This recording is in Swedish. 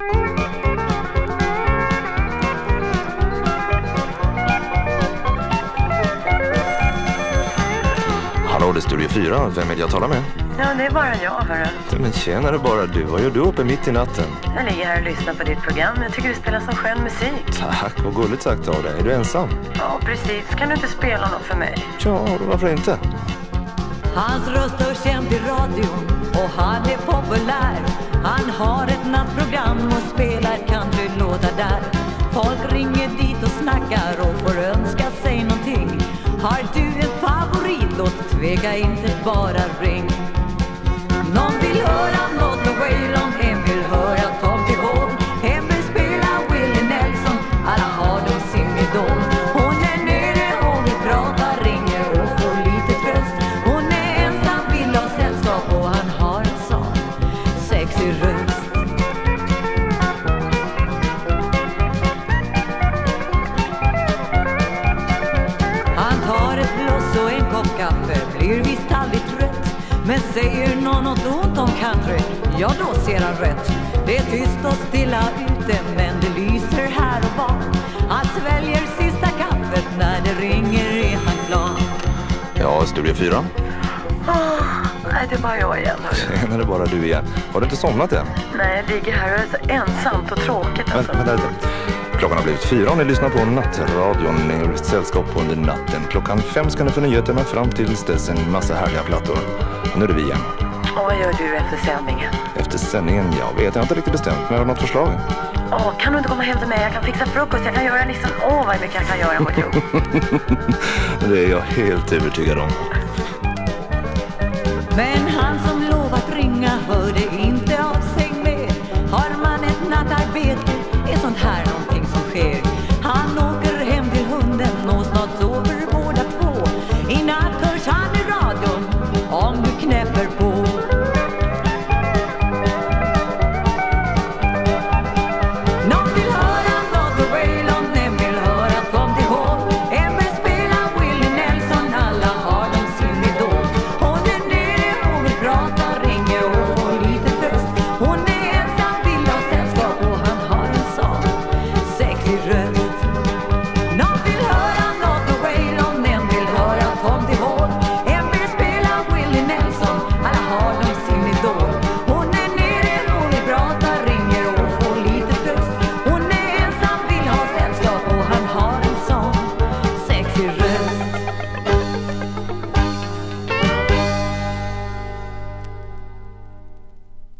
Hallå, det är Studio 4. Vem är det jag talar med? Ja, det är bara jag, hörru. Men tjenare bara du. Vad gör du uppe mitt i natten? Jag ligger här och lyssnar på ditt program. Jag tycker du spelar så skön musik. Tack, vad gulligt sagt av dig. Är du ensam? Ja, precis. Kan du inte spela något för mig? Ja, varför inte? Hans röst hörs känd i radion och han är populär. Han har program och spelar countrylåtar där. Folk ringer dit och snackar och får önska sig någonting. Har du en favoritlåt, tveka inte, bara ring. Någon vill höra något med Waylon, en vill höra Tom till Hall. En vill spela Willie Nelson, alla har de sin idol. Hon är nere, hon vill prata, ringer och får lite tröst. Hon är ensam, vill ha sällskap och han bloss och en kopp kaffe, blir visst aldrig trött. Men säger någon något ont om country, ja då ser han rött. Det är tyst och stilla ute, men det lyser här och var. Han sväljer sista kaffet, när det ringer är han glad. Ja, Studio 4. Nej, det är bara jag igen, hörru. Tjenare bara du igen. Har du inte somnat än? Nej, jag ligger här och det är så ensamt och tråkigt alltså. Vänta, vänta lite. Klockan har blivit fyra och ni lyssnar på Nattradion. Ni ett sällskap under natten. Klockan fem ska ni få nyheterna fram till dess en massa härliga plattor. Och nu är det vi igen. Och vad gör du efter sändningen? Efter sändningen, jag vet, jag har inte riktigt bestämt mig. Har du något förslag? Åh, kan du inte komma hem till mig? Jag kan fixa frukost, jag kan göra liksom... Åh, vad mycket jag kan göra mot jobb. Det är jag helt övertygad om. Oh.